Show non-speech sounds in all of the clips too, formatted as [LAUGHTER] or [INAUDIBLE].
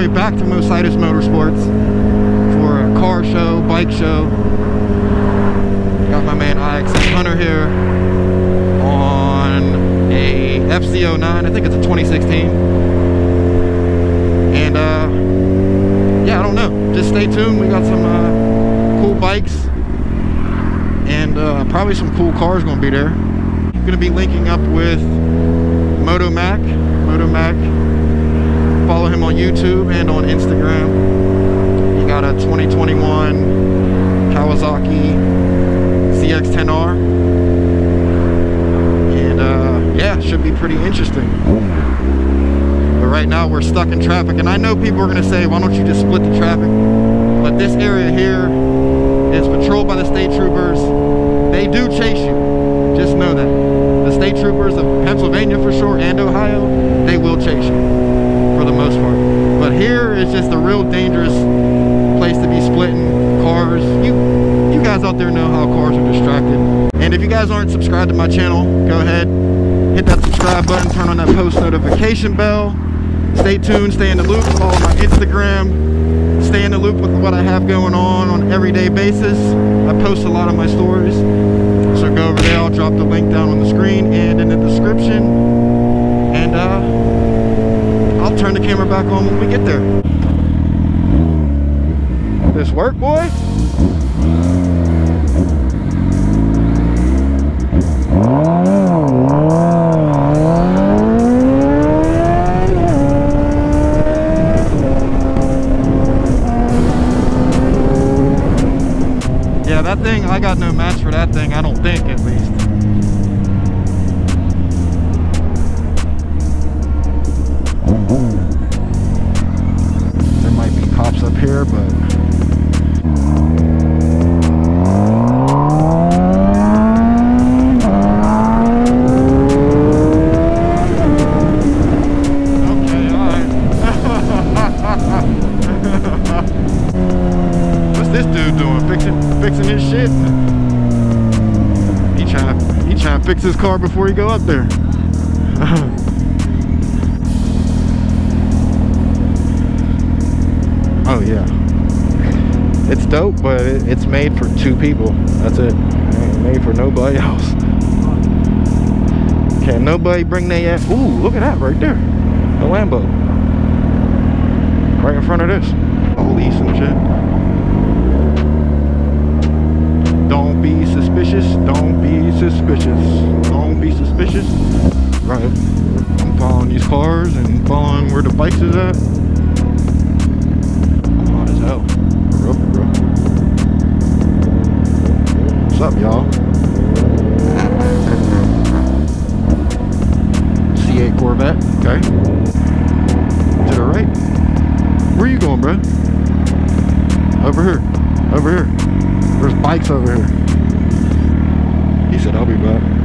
way back to Mositis Motorsports for a car show, bike show. Got my man IXS Hunter here on a FZ09, I think it's a 2016. And uh, yeah, I don't know. Just stay tuned. We got some uh, cool bikes and uh, probably some cool cars going to be there. Going to be linking up with Moto Mac. Follow him on YouTube and on Instagram. He got a 2021 Kawasaki ZX-10R. And uh, yeah, should be pretty interesting. But right now we're stuck in traffic. And I know people are going to say, why don't you just split the traffic? But this area here is patrolled by the state troopers. They do chase you. Just know that the state troopers of Pennsylvania for sure and Ohio, they will chase you for the most part. But here is just a real dangerous place to be splitting cars. You, you guys out there know how cars are distracted. And if you guys aren't subscribed to my channel, go ahead, hit that subscribe button, turn on that post notification bell. Stay tuned, stay in the loop, follow my Instagram, stay in the loop with what I have going on on an everyday basis. I post a lot of my stories. So go over there, I'll drop the link down on the screen and in the description. And uh, turn the camera back on when we get there. This work, boy? Yeah, that thing, I got no match for that thing, I don't think at before you go up there. [LAUGHS] oh yeah. It's dope, but it, it's made for two people. That's it. It made for nobody [LAUGHS] else. Can nobody bring their ass? Ooh, look at that right there. The Lambo. Right in front of this. Police and shit. Don't be suspicious. Don't be suspicious. Don't be suspicious. Right. I'm following these cars and following where the bikes is at. I'm hot as hell. Real. What's up, y'all? C8 Corvette. Okay. To the right. Where you going, bro? Over here. Over here. There's bikes over here. He said, I'll be back.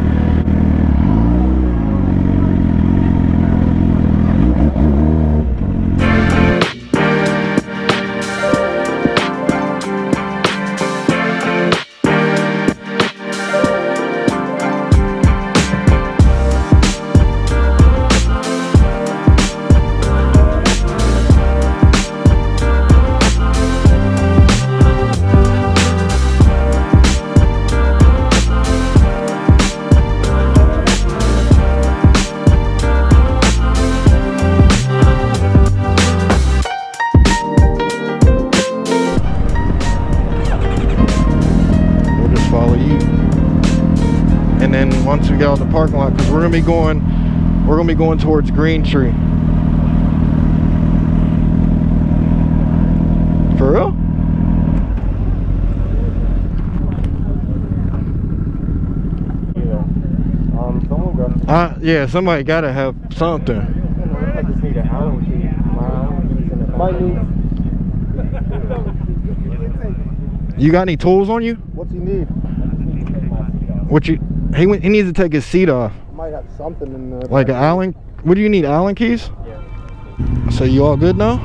Then once we get out the parking lot, because we're gonna be going, we're gonna be going towards Green Tree. For real? Um, someone. Uh, yeah, somebody gotta have something. I just need an Allen. My keys in the Might. You got any tools on you? What's he need? What you? He went- he needs to take his seat off. Might have something in. Like an Allen. What do you need? Allen keys? Yeah. So you all good now?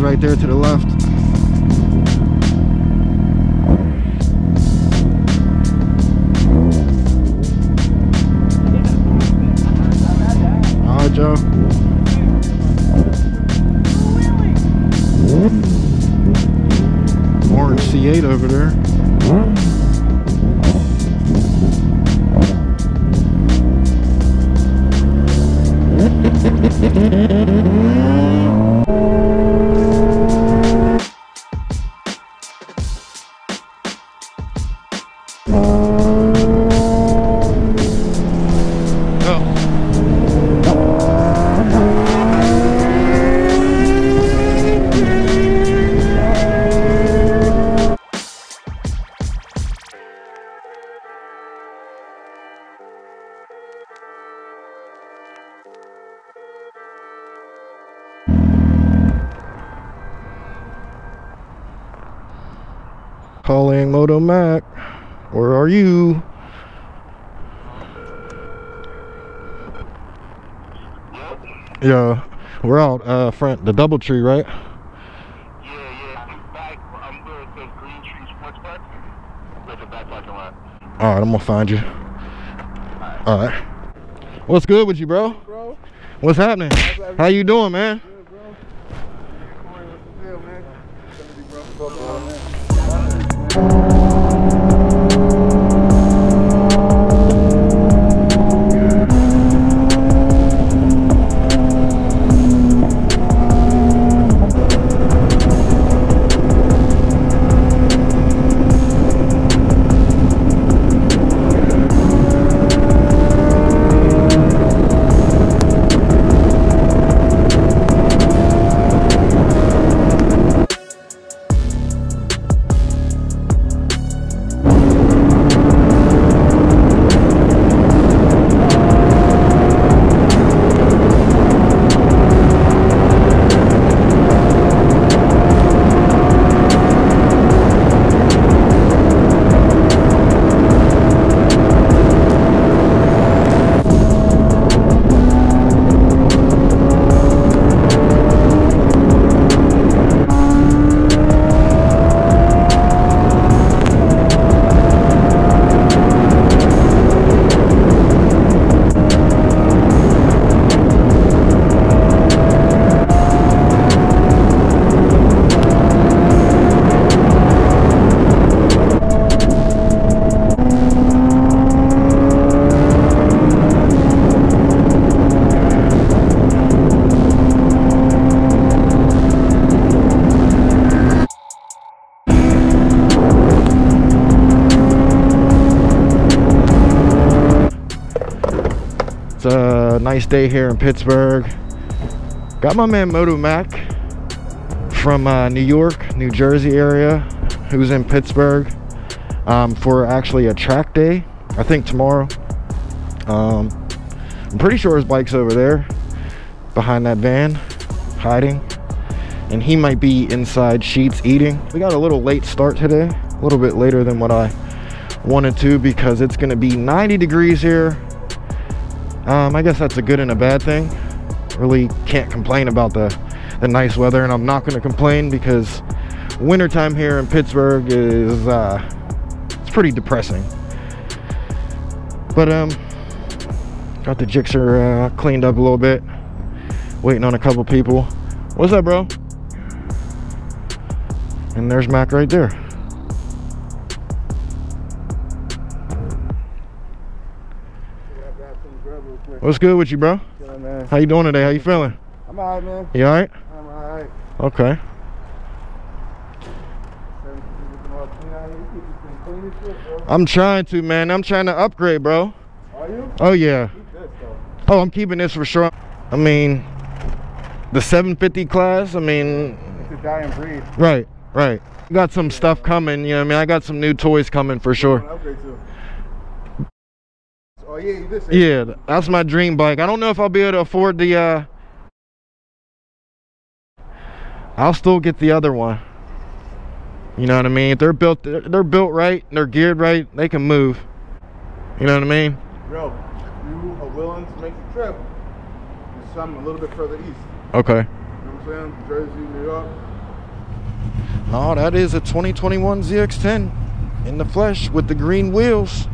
Right there to the left. Calling Moto Mac. Where are you? Yeah, we're out uh front the DoubleTree, right? Yeah, yeah. I'm gonna find you. Alright. What's good with you, bro? Bro, What's happening? How you doing, man? good, bro. Thank you. It's a nice day here in Pittsburgh. Got my man Moto Mac from uh, New York, New Jersey area, who's in Pittsburgh um, for actually a track day. I think tomorrow. Um, I'm pretty sure his bike's over there behind that van, hiding. And he might be inside Sheetz eating. We got a little late start today, a little bit later than what I wanted to because it's going to be 90 degrees here um, I guess that's a good and a bad thing. Really can't complain about the, the nice weather, and I'm not going to complain because wintertime here in Pittsburgh is uh, it's pretty depressing. But um, got the Gixxer uh, cleaned up a little bit. Waiting on a couple people. What's up, bro? And there's Mac right there. What's good with you, bro? Chillin', man. How you doing today? How you feeling? I'm alright, man. You all right? I'm alright. Okay. Everything looking all clean out here. You keep this thing clean as shit, bro. I'm trying to, man. I'm trying to upgrade, bro. Are you? Oh yeah. This. Oh, I'm keeping this for sure. I mean, the 750 class. I mean, It's a dying breed. right, right. Got some stuff coming. You know, what I mean, I got some new toys coming for sure. To. Oh yeah, you did. Yeah, that's my dream bike. I don't know if I'll be able to afford the uh I'll still get the other one. You know what I mean? If they're built they're, they're built right, they're geared right, they can move. You know what I mean? Bro, you are willing to make the trip. There's something a little bit further east. Okay. You know what I'm saying? Jersey, New York. No, that is a 2021 ZX10 in the flesh with the green wheels.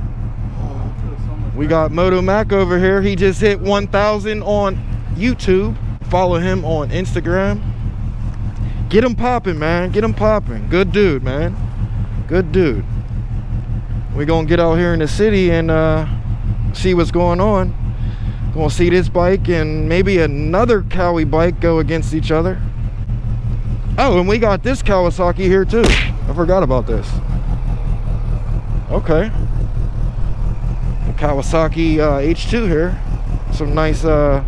Oh, there's so much We got Moto Mac over here. He just hit 1,000 on YouTube. Follow him on Instagram. Get him popping, man. Get him popping. Good dude, man. Good dude. we gonna get out here in the city and uh, see what's going on. Gonna see this bike and maybe another Kawi bike go against each other. Oh, and we got this Kawasaki here too. I forgot about this. Okay. Kawasaki uh, H2 here. Some nice uh,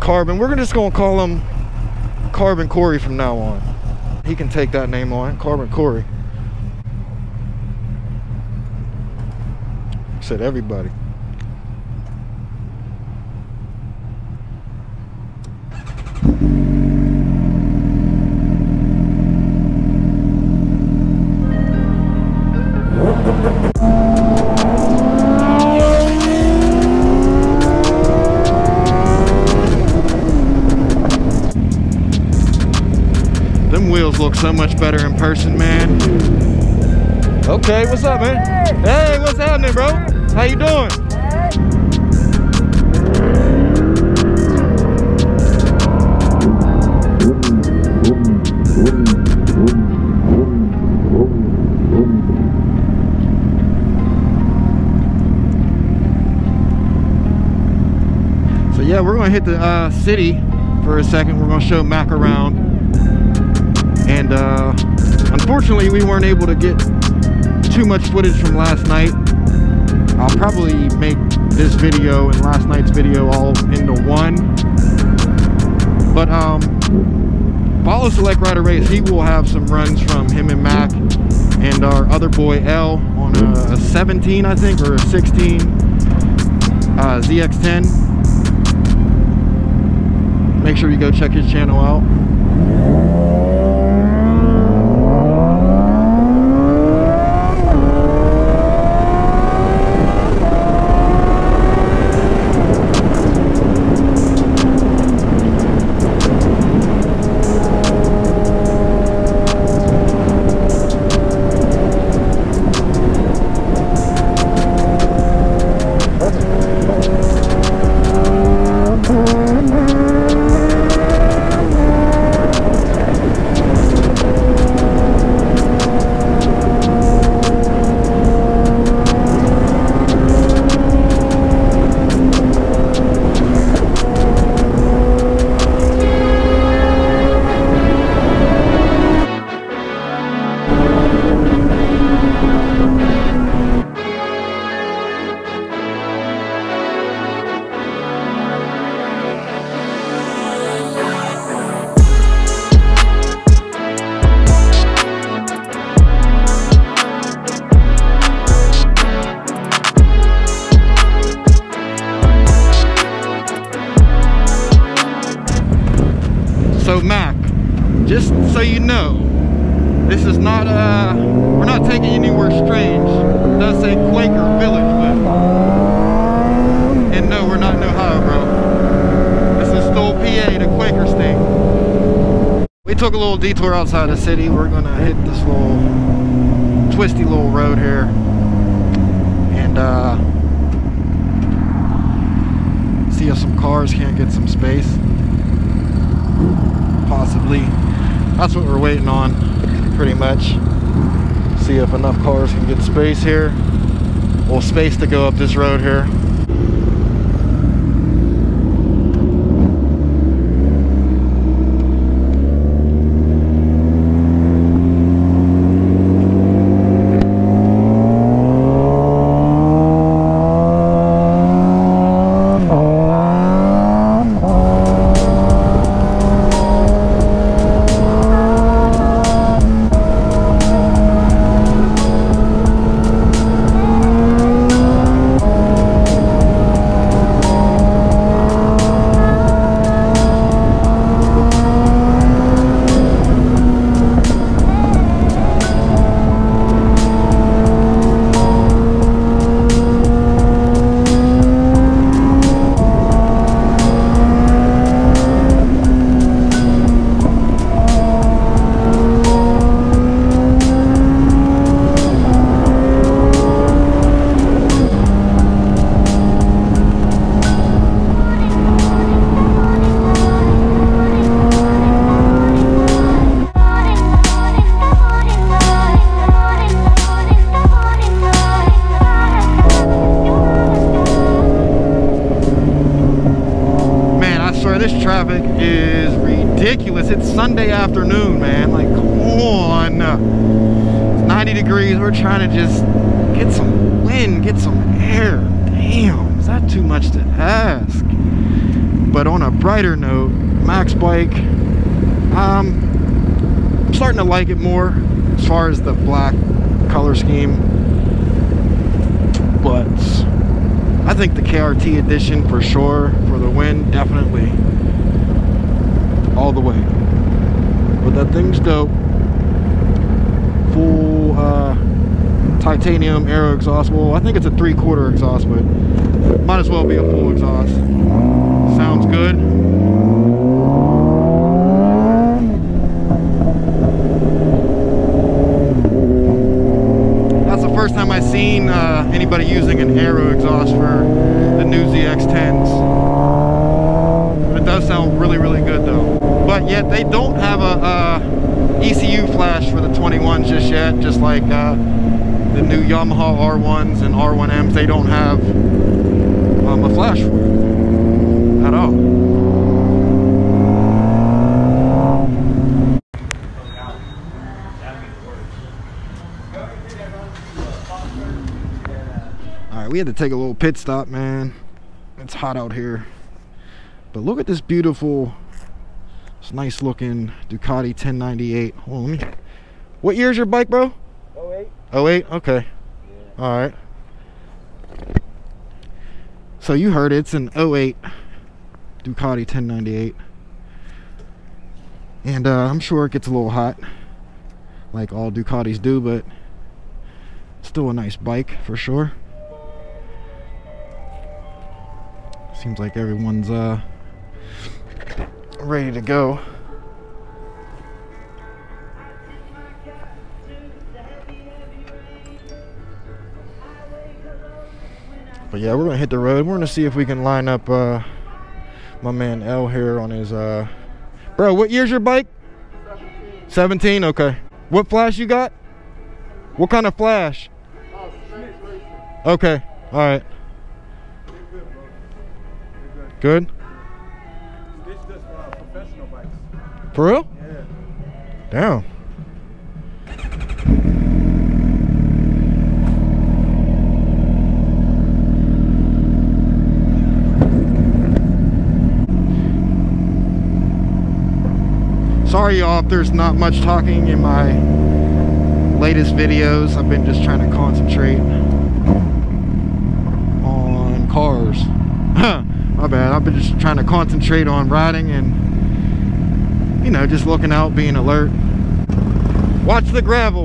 carbon. We're just gonna call him Carbon Corey from now on. He can take that name on, Carbon Corey. Said everybody. So much better in person, man. Okay, what's up, man? Hey, what's happening, bro? How you doing? So yeah, we're gonna hit the uh, city for a second. We're gonna show Mac around. And uh, unfortunately, we weren't able to get too much footage from last night. I'll probably make this video and last night's video all into one. But um, follow Select Ride Or Race. He will have some runs from him and Mac and our other boy L on a, a 17, I think, or a 16 uh, ZX10. Make sure you go check his channel out. Little detour outside the city. We're gonna hit this little twisty little road here. And uh see if some cars can't get some space possibly. That's what we're waiting on, pretty much. See if enough cars can get space here. Well, space to go up this road here. Ridiculous. It's Sunday afternoon, man. Like, come on. It's 90 degrees. We're trying to just get some wind, get some air. Damn, is that too much to ask? But on a brighter note, Mac's Bike, um, I'm starting to like it more as far as the black color scheme. But I think the KRT edition for sure for the win, definitely all the way. But that thing's dope. Full uh, titanium Arrow exhaust. Well, I think it's a three quarter exhaust, but might as well be a full exhaust. Sounds good. That's the first time I've seen uh, anybody using an Arrow exhaust for the new ZX10s. But it does sound really, really good though. But yet they don't have a, uh ECU flash for the 21s just yet, just like uh, the new Yamaha R1s and R1Ms. They don't have um, a flash for it at all. All right, we had to take a little pit stop, man. It's hot out here. But look at this beautiful, nice looking Ducati 1098. Hold on, me. What year's your bike, bro? Oh wait. 08? Okay. All right. So you heard it, it's an 08 Ducati 1098. And uh, I'm sure it gets a little hot, like all Ducatis do, but still a nice bike for sure. Seems like everyone's uh, ready to go. But yeah, we're gonna hit the road. We're gonna see if we can line up uh, my man L here on his. Uh... Bro, what year's your bike? 17. Okay. What flash you got? What kind of flash? Okay. All right. Good, For real? Yeah. Damn. Sorry y'all if there's not much talking in my latest videos. I've been just trying to concentrate on cars. [LAUGHS] my bad. I've been just trying to concentrate on riding and you know, just looking out, being alert. Watch the gravel.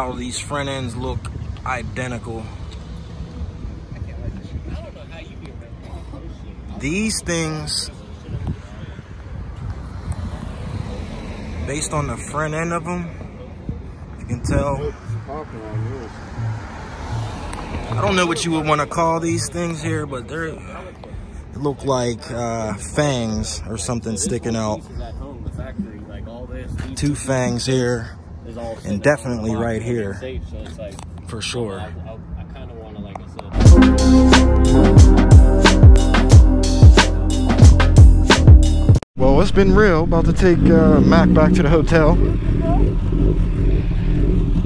How these front ends look identical. These things, based on the front end of them, you can tell. I don't know what you would want to call these things here, but they look like uh, fangs or something sticking out. Two fangs here, and definitely right here, for sure. Well, it's been real. About to take uh, Mac back to the hotel.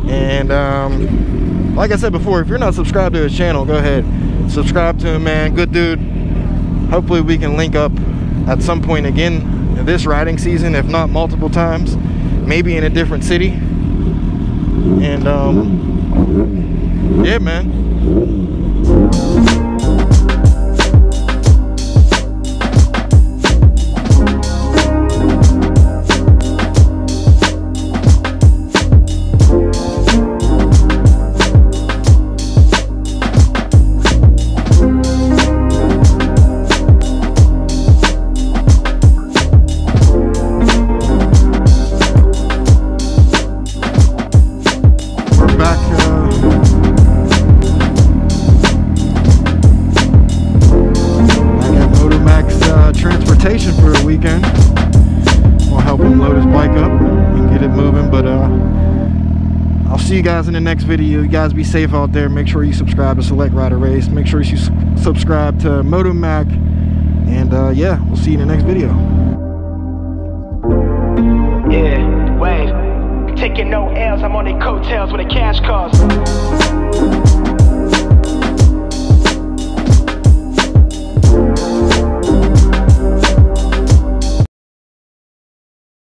And um, like I said before, if you're not subscribed to his channel, go ahead. Subscribe to him, man. Good dude. Hopefully we can link up at some point again this riding season, if not multiple times. Maybe in a different city. And um, yeah, man. Video. You guys be safe out there. Make sure you subscribe to Select Ride Or Race. Make sure you subscribe to Motomac. And uh, yeah, we'll see you in the next video. Yeah. Taking no L's, I'm on coattails with cash.